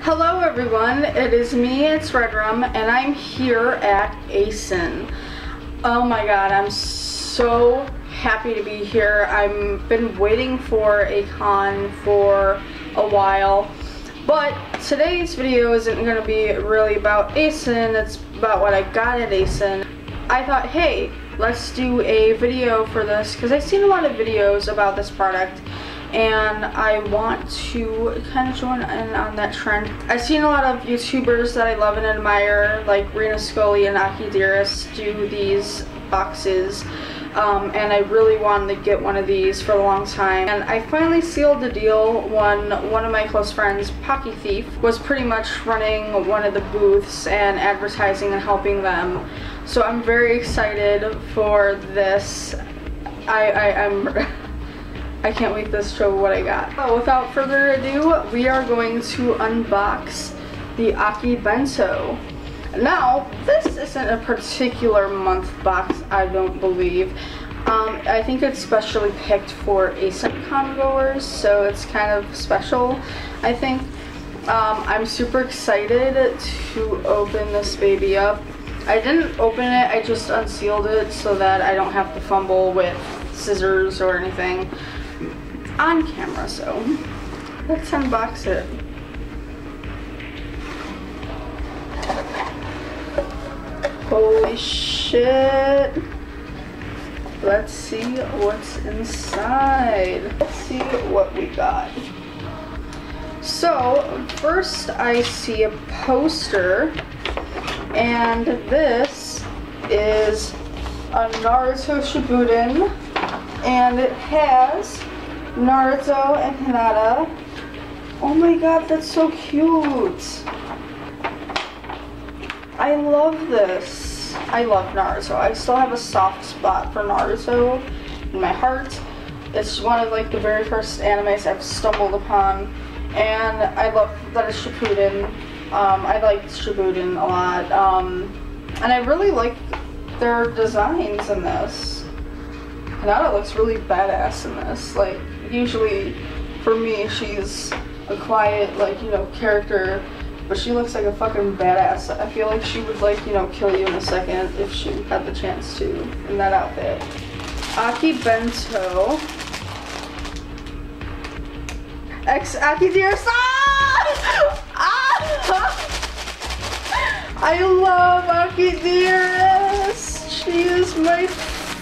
Hello everyone, it is me, it's Redrum, and I'm here at ACen. Oh my god, I'm so happy to be here. I've been waiting for a con for a while, but today's video isn't going to be really about ACen, it's about what I got at ACen. I thought, hey, let's do a video for this, because I've seen a lot of videos about this product, and I want to kind of join in on that trend. I've seen a lot of YouTubers that I love and admire, like Reina Scully and Akidearest, do these boxes. Um, and I really wanted to get one of these for a long time. And I finally sealed the deal when one of my close friends, Pocky Thief, was pretty much running one of the booths and advertising and helping them. So I'm very excited for this. I, I, I'm I can't wait to show what I got. Without further ado, we are going to unbox the Akibento. Now, this isn't a particular month box, I don't believe. Um, I think it's specially picked for ACen goers, so it's kind of special, I think. Um, I'm super excited to open this baby up. I didn't open it, I just unsealed it so that I don't have to fumble with scissors or anything on camera, so let's unbox it. Holy shit. Let's see what's inside. Let's see what we got. So, first I see a poster, and this is a Naruto Shippuden, and it has Naruto and Hinata. Oh my god, that's so cute. I love this. I love Naruto. I still have a soft spot for Naruto in my heart. It's one of like the very first animes I've stumbled upon. And I love that it's Shippuden. Um, I like Shippuden a lot. Um, and I really like their designs in this. Hinata looks really badass in this. Like, usually for me she's a quiet like you know character but she looks like a fucking badass i feel like she would like you know kill you in a second if she had the chance to in that outfit aki bento ex aki dear ah! I love Akidearest. She is my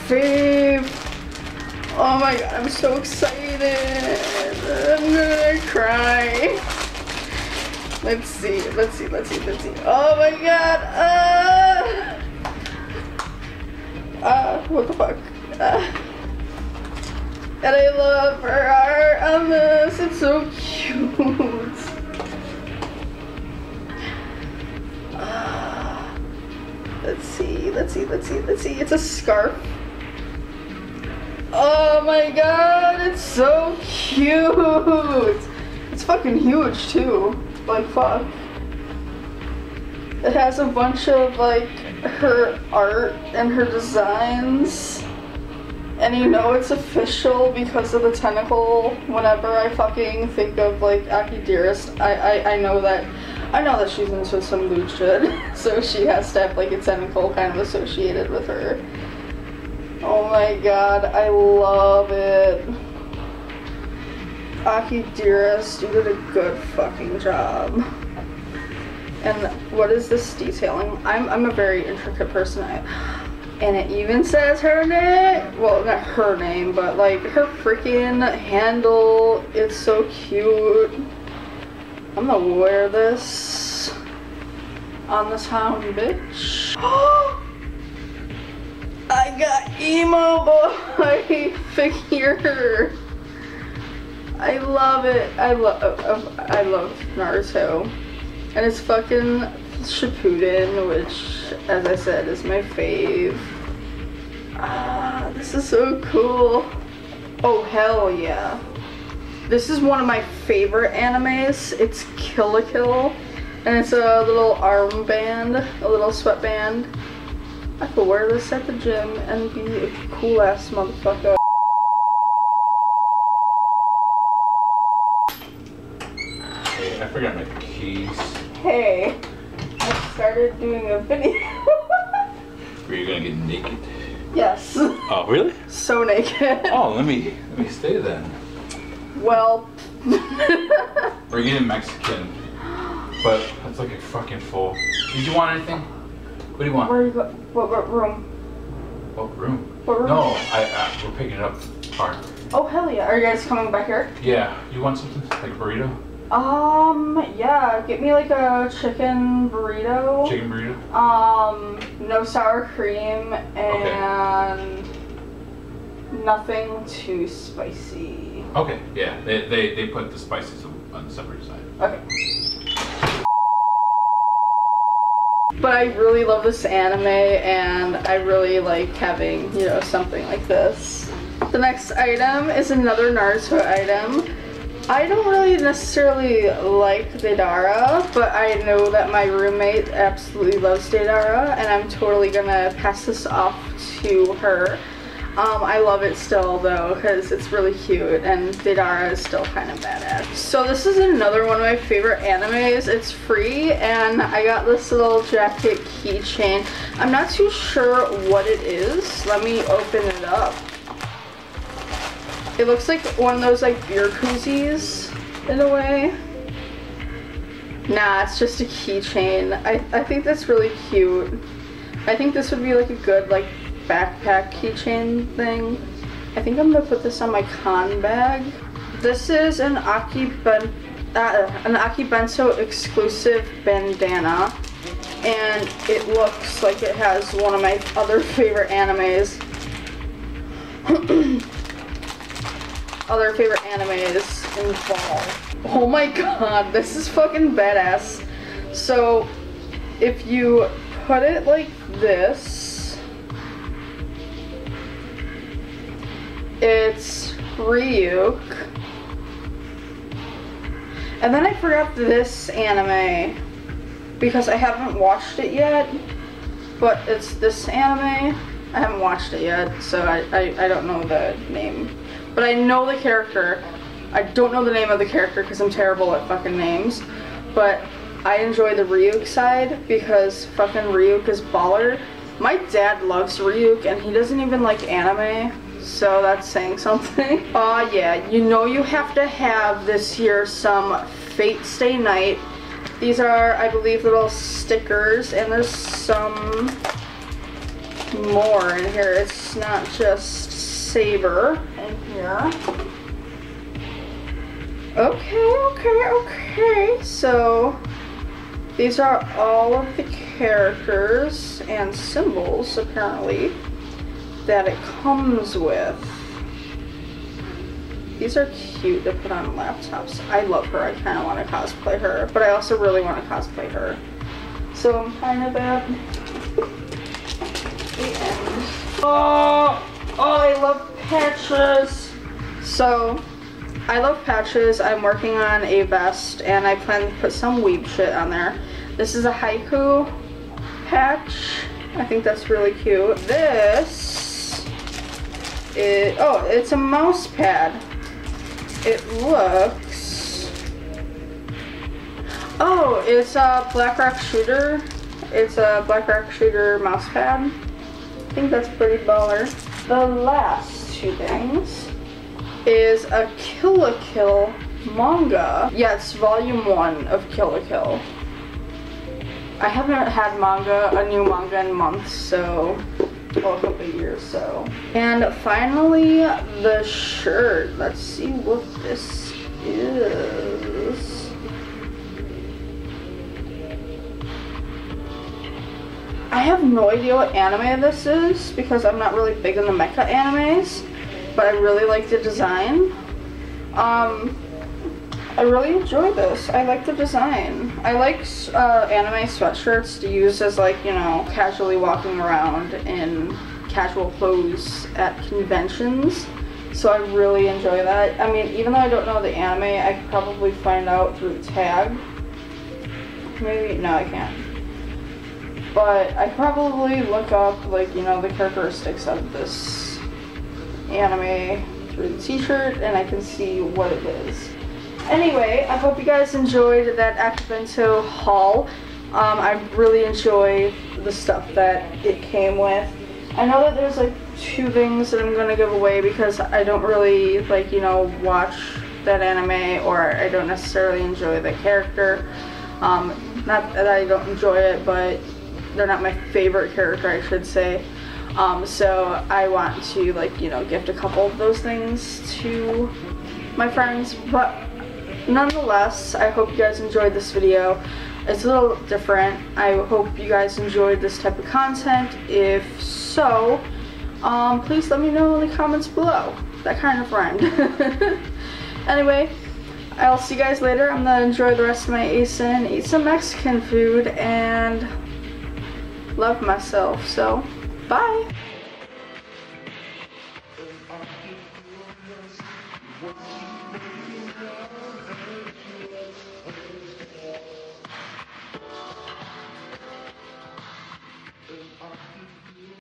fave. Oh my god, I'm so excited. I'm gonna cry. Let's see, let's see, let's see, let's see. Oh my god. Uh, uh what the fuck? Uh, and I love her art on this. It's so cute. Uh, let's see, let's see, let's see, let's see. It's a scarf. Oh my god, it's so cute. It's fucking huge too. Like fuck. It has a bunch of like her art and her designs. And you know it's official because of the tentacle. Whenever I fucking think of like Akidearest, I, I, I know that I know that she's into some lewd shit. so she has to have like a tentacle kind of associated with her. Oh my god, I love it. Aki Dearest, you did a good fucking job. And what is this detailing? I'm, I'm a very intricate person. I, and it even says her name. Well, not her name, but like her freaking handle. It's so cute. I'm gonna wear this on this hound bitch. Oh, I got emo boy figure. I love it. I love I love Naruto. And it's fucking Shippuden, which as I said is my fave. Ah, this is so cool. Oh hell yeah. This is one of my favorite animes. It's Kill la Kill. And it's a little armband, a little sweatband. I could wear this at the gym and be a cool ass motherfucker. Hey, I forgot my keys. Hey, I started doing a video. Were you gonna get naked? yes, Oh, really? so naked. Oh, let me let me stay then. Well, We're getting Mexican, but that's like a fucking full. Did you want anything? What do you want? where you go? What, what room? What room? What room? No, I, I we're picking it up car. Oh hell yeah! Are you guys coming back here? Yeah, you want something like a burrito? Um, yeah. Get me like a chicken burrito. Chicken burrito? Um, no sour cream and nothing too spicy. Okay, yeah. They, they, they put the spices on- on the separate side. Okay. But I really love this anime and I really like having, you know, something like this. The next item is another Naruto item. I don't really necessarily like Deidara, but I know that my roommate absolutely loves Deidara and I'm totally gonna pass this off to her. Um, I love it still though because it's really cute and Deidara is still kind of badass. So this is another one of my favorite animes. It's free and I got this little jacket keychain. I'm not too sure what it is. Let me open it up. It looks like one of those like beer koozies in a way. Nah, it's just a keychain. I, I think that's really cute. I think this would be like a good like backpack keychain thing. I think I'm gonna put this on my con bag. This is an Aki ben, uh, an Akibento exclusive bandana, and it looks like it has one of my other favorite animes. other favorite animes involved. Oh my god, this is fucking badass. So, if you put it like this, it's Ryuk. And then I forgot this anime because I haven't watched it yet, but it's this anime. I haven't watched it yet, so I, I, I don't know the name. But I know the character. I don't know the name of the character because I'm terrible at fucking names. But I enjoy the Ryuk side because fucking Ryuk is baller. My dad loves Ryuk and he doesn't even like anime. So that's saying something. Uh, yeah, you know you have to have this year some Fate Stay Night. These are, I believe, little stickers and there's some more in here. It's not just Saber in here. Okay, okay, okay. So these are all of the characters and symbols, apparently, that it comes with. These are cute to put on laptops. I love her. I kind of want to cosplay her, but I also really want to cosplay her. So I'm kind of at the end. Oh, oh, I love patches. So I love patches. I'm working on a vest and I plan to put some weeb shit on there. This is a Haikyuu patch. I think that's really cute. This is, oh, it's a mouse pad. It looks, oh, it's a Black Rock Shooter. It's a Black Rock Shooter mouse pad. I think that's pretty baller. The last two things is a Kill la Kill manga. Yes, volume one of Kill la Kill. I haven't had manga, a new manga in months, so, a couple years, so. And finally, the shirt. Let's see what this is. I have no idea what anime this is because I'm not really big in the mecha animes, but I really like the design. Um, I really enjoy this. I like the design. I like uh, anime sweatshirts to use as like, you know, casually walking around in casual clothes at conventions. So I really enjoy that. I mean, even though I don't know the anime, I could probably find out through the tag. Maybe, no I can't. But I probably look up like, you know, the characteristics of this anime through the t-shirt and I can see what it is. Anyway, I hope you guys enjoyed that Akibento haul. Um, I really enjoy the stuff that it came with. I know that there's like two things that I'm gonna give away because I don't really like, you know, watch that anime or I don't necessarily enjoy the character. Um, not that I don't enjoy it, but they're not my favorite character, I should say. Um, so I want to like, you know, gift a couple of those things to my friends, but nonetheless, I hope you guys enjoyed this video. It's a little different. I hope you guys enjoyed this type of content. If so, um, please let me know in the comments below. That kind of rhymed. anyway, I'll see you guys later. I'm gonna enjoy the rest of my ACen, eat some Mexican food, and love myself. So, bye.